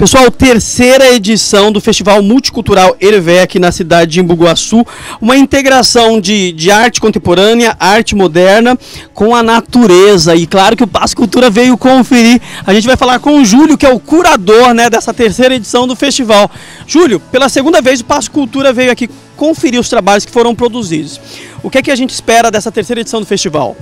Pessoal, terceira edição do Festival Multicultural aqui na cidade de Embu-Guaçu. Uma integração de, de arte contemporânea, arte moderna com a natureza. E claro que o Passo Cultura veio conferir. A gente vai falar com o Júlio, que é o curador né, dessa terceira edição do festival. Júlio, pela segunda vez o Passo Cultura veio aqui conferir os trabalhos que foram produzidos. O que é que a gente espera dessa terceira edição do festival?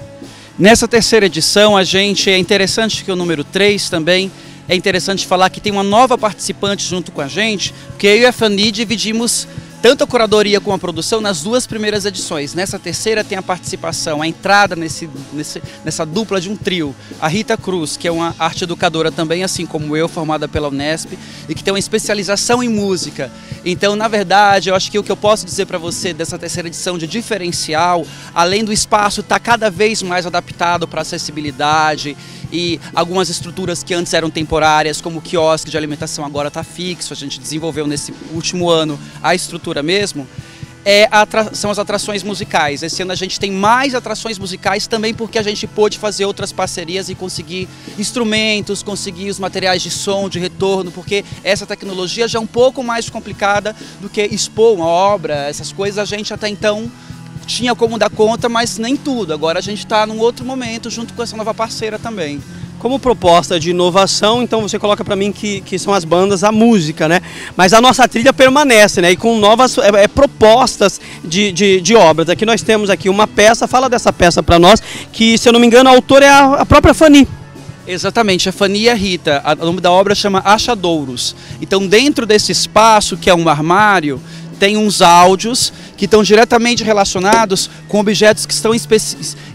Nessa terceira edição, a gente é interessante que o número 3 também é interessante falar que tem uma nova participante junto com a gente, porque eu e a Fanny dividimos tanto a curadoria como a produção nas duas primeiras edições. Nessa terceira tem a participação, a entrada nesse, nesse, nessa dupla de um trio. A Rita Cruz, que é uma arte educadora também, assim como eu, formada pela Unesp, e que tem uma especialização em música. Então, na verdade, eu acho que o que eu posso dizer para você dessa terceira edição de diferencial, além do espaço estar tá cada vez mais adaptado para acessibilidade e algumas estruturas que antes eram temporárias, como o quiosque de alimentação agora está fixo, a gente desenvolveu nesse último ano a estrutura mesmo, é são as atrações musicais. Esse ano a gente tem mais atrações musicais também porque a gente pôde fazer outras parcerias e conseguir instrumentos, conseguir os materiais de som, de retorno, porque essa tecnologia já é um pouco mais complicada do que expor uma obra, essas coisas. A gente até então tinha como dar conta, mas nem tudo. Agora a gente está num outro momento junto com essa nova parceira também. Como proposta de inovação, então você coloca para mim que, que são as bandas, a música, né? Mas a nossa trilha permanece, né? E com novas é, é, propostas de, de, de, obras. Aqui nós temos aqui uma peça, fala dessa peça para nós, que se eu não me engano, a autora é a, a própria Fanny. Exatamente, a Fanny e a Rita. O nome da obra chama Achadouros. Então, dentro desse espaço, que é um armário, tem uns áudios que estão diretamente relacionados com objetos que estão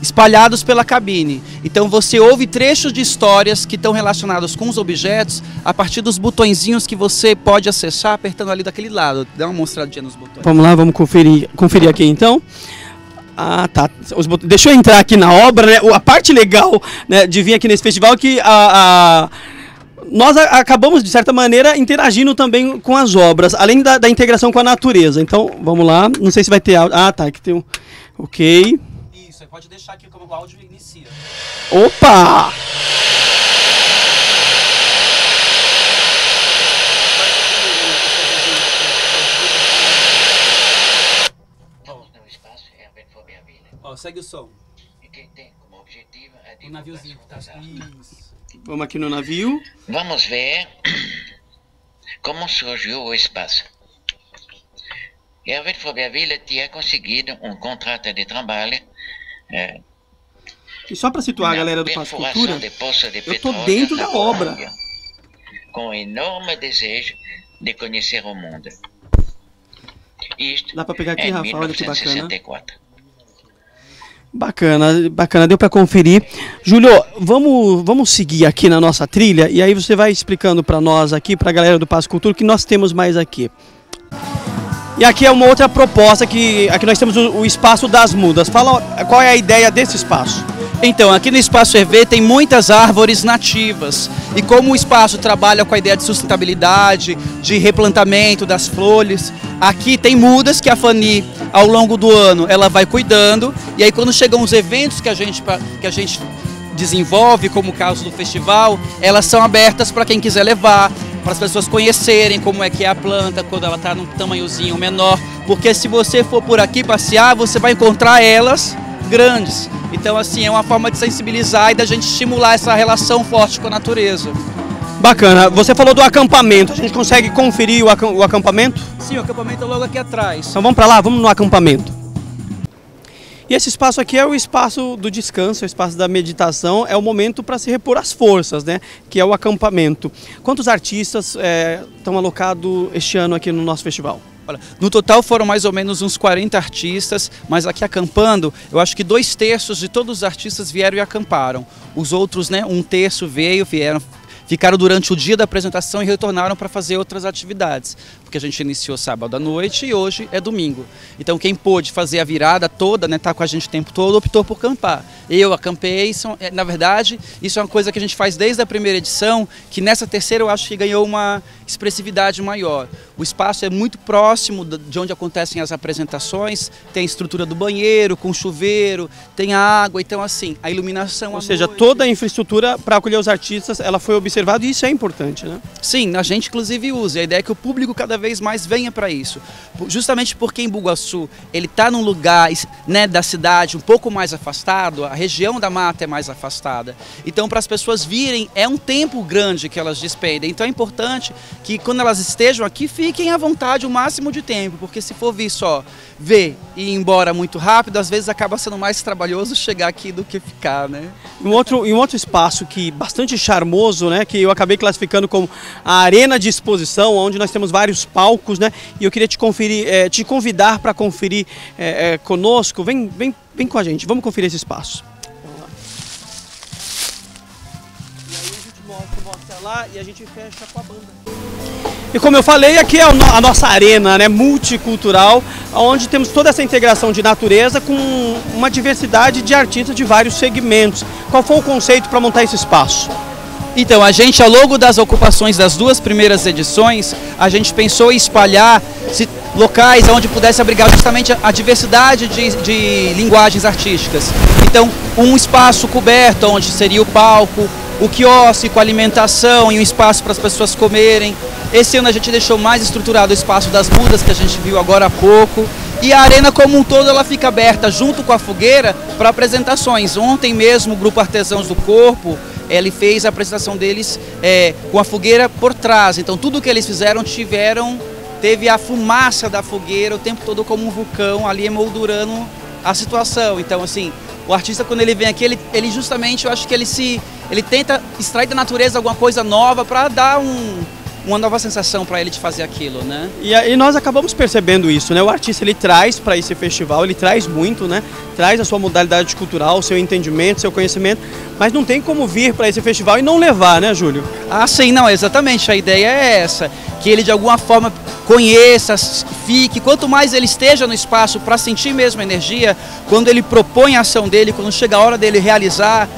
espalhados pela cabine. Então você ouve trechos de histórias que estão relacionados com os objetos a partir dos botõezinhos que você pode acessar apertando ali daquele lado. Dá uma mostradinha nos botões. Vamos lá, vamos conferir, conferir aqui então. Ah, tá. Deixa eu entrar aqui na obra, né? A parte legal né, de vir aqui nesse festival é que a, a nós acabamos, de certa maneira, interagindo também com as obras, além da, da, integração com a natureza. Então, vamos lá. Não sei se vai ter áudio. Ah, tá. Aqui tem um. Ok. Isso, pode deixar aqui como o áudio inicia. Opa! Ó, segue o som. O naviozinho que tá. Isso. Vamos aqui no navio. Vamos ver como surgiu o espaço. Hervé de Fauberville tinha conseguido um contrato de trabalho. É, e só para situar a galera do Passo Cultura, eu estou dentro da obra. Com um enorme desejo de conhecer o mundo. Isto Dá para pegar aqui, Rafa, olha que bacana. Bacana, bacana, deu para conferir. Júlio, vamos, vamos seguir aqui na nossa trilha e aí você vai explicando para nós aqui, para a galera do Passo Cultura, o que nós temos mais aqui. E aqui é uma outra proposta que aqui nós temos o, o espaço das mudas. Fala qual é a ideia desse espaço. Então, aqui no Espaço EV tem muitas árvores nativas. E como o espaço trabalha com a ideia de sustentabilidade, de replantamento das flores, aqui tem mudas que a Fani, ao longo do ano, ela vai cuidando. E aí quando chegam os eventos que a gente, que a gente desenvolve, como o caso do festival, elas são abertas para quem quiser levar, para as pessoas conhecerem como é que é a planta quando ela está num tamanhozinho menor. Porque se você for por aqui passear, você vai encontrar elas grandes. Então, assim, é uma forma de sensibilizar e da gente estimular essa relação forte com a natureza. Bacana. Você falou do acampamento. A gente consegue conferir o, acampamento? Sim, o acampamento é logo aqui atrás. Então vamos para lá, vamos no acampamento. E esse espaço aqui é o espaço do descanso, é o espaço da meditação, é o momento para se repor as forças, né? Que é o acampamento. Quantos artistas é, estão alocados este ano aqui no nosso festival? Olha, no total foram mais ou menos uns 40 artistas, mas aqui acampando, eu acho que dois terços de todos os artistas vieram e acamparam. Os outros, né, um terço veio, vieram, ficaram durante o dia da apresentação e retornaram para fazer outras atividades porque a gente iniciou sábado à noite e hoje é domingo. Então quem pôde fazer a virada toda, né, tá com a gente o tempo todo, optou por acampar. Eu acampei, é, na verdade, isso é uma coisa que a gente faz desde a primeira edição, que nessa terceira eu acho que ganhou uma expressividade maior. O espaço é muito próximo de onde acontecem as apresentações, tem a estrutura do banheiro, com chuveiro, tem a água, então assim, a iluminação Ou seja, noite. toda a infraestrutura para acolher os artistas, ela foi observada e isso é importante, né? Sim, a gente inclusive usa. A ideia é que o público cada vez mais venha para isso. Justamente porque em Bugaçu ele está num lugar né, da cidade um pouco mais afastado, a região da mata é mais afastada. Então, para as pessoas virem, é um tempo grande que elas despendem. Então, é importante que quando elas estejam aqui, fiquem à vontade o máximo de tempo, porque se for vir só ver e ir embora muito rápido, às vezes acaba sendo mais trabalhoso chegar aqui do que ficar, né? Um outro, um outro espaço que bastante charmoso, né, que eu acabei classificando como a arena de exposição, onde nós temos vários palcos, né, e eu queria te conferir, é, te convidar para conferir é, é, conosco. Vem, vem, vem com a gente, vamos conferir esse espaço. E aí a gente mostra, lá e a gente fecha com a banda. E como eu falei, aqui é a nossa arena né, multicultural, onde temos toda essa integração de natureza com uma diversidade de artistas de vários segmentos. Qual foi o conceito para montar esse espaço? Então, a gente, ao longo das ocupações das duas primeiras edições, a gente pensou em espalhar locais onde pudesse abrigar justamente a diversidade de, de linguagens artísticas. Então, um espaço coberto, onde seria o palco, o quiosque com alimentação e um espaço para as pessoas comerem. Esse ano a gente deixou mais estruturado o espaço das mudas que a gente viu agora há pouco. E a arena como um todo ela fica aberta junto com a fogueira para apresentações. Ontem mesmo o grupo Artesãos do Corpo ele fez a apresentação deles é, com a fogueira por trás. Então tudo que eles fizeram tiveram teve a fumaça da fogueira o tempo todo como um vulcão ali emoldurando a situação. Então assim o artista quando ele vem aqui ele, ele justamente eu acho que ele se ele tenta extrair da natureza alguma coisa nova para dar um uma nova sensação para ele de fazer aquilo, né? E, e, nós acabamos percebendo isso, né? O artista ele traz para esse festival, ele traz muito, né? Traz a sua modalidade cultural, seu entendimento, seu conhecimento, mas não tem como vir para esse festival e não levar, né, Júlio? Ah, sim, não, exatamente. A ideia é essa, que ele de alguma forma conheça, fique, quanto mais ele esteja no espaço para sentir mesmo a energia, quando ele propõe a ação dele, quando chega a hora dele realizar,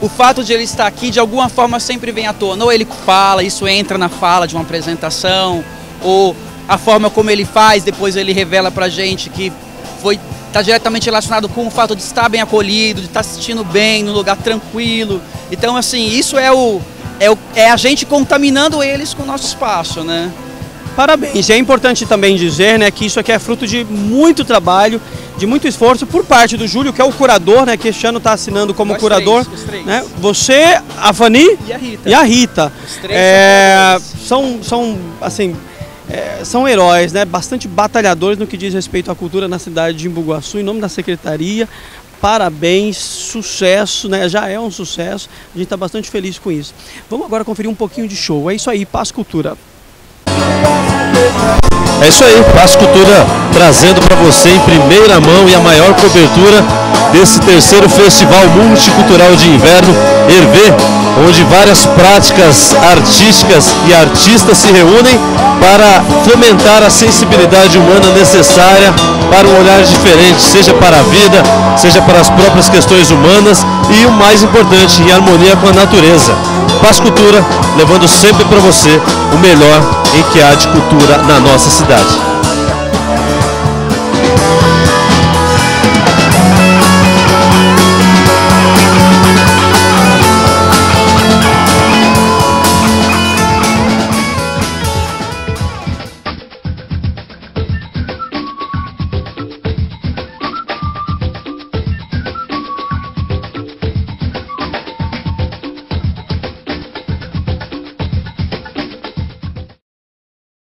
o fato de ele estar aqui de alguma forma sempre vem à tona. Ou ele fala, isso entra na fala de uma apresentação, ou a forma como ele faz, depois ele revela pra gente que foi está diretamente relacionado com o fato de estar bem acolhido, de estar se sentindo bem, num lugar tranquilo. Então, assim, isso é o, é, o, é a gente contaminando eles com o nosso espaço, né? Parabéns. E é importante também dizer né, que isso aqui é fruto de muito trabalho de muito esforço por parte do Júlio, que é o curador, né? Que este ano está assinando como Nós curador. Três, três. Né? Você, a Fani e a Rita. E a Rita. É, são, são, assim, é, são heróis, né? Bastante batalhadores no que diz respeito à cultura na cidade de Imbuguaçu, em nome da secretaria. Parabéns, sucesso, né? Já é um sucesso. A gente está bastante feliz com isso. Vamos agora conferir um pouquinho de show. É isso aí, Paz Cultura. É isso aí, Paz Cultura trazendo para você em primeira mão e a maior cobertura desse terceiro Festival Multicultural de Inverno, Hervé, onde várias práticas artísticas e artistas se reúnem para fomentar a sensibilidade humana necessária para um olhar diferente, seja para a vida, seja para as próprias questões humanas e o mais importante, em harmonia com a natureza. Paz Cultura, levando sempre para você o melhor em que há de cultura na nossa cidade.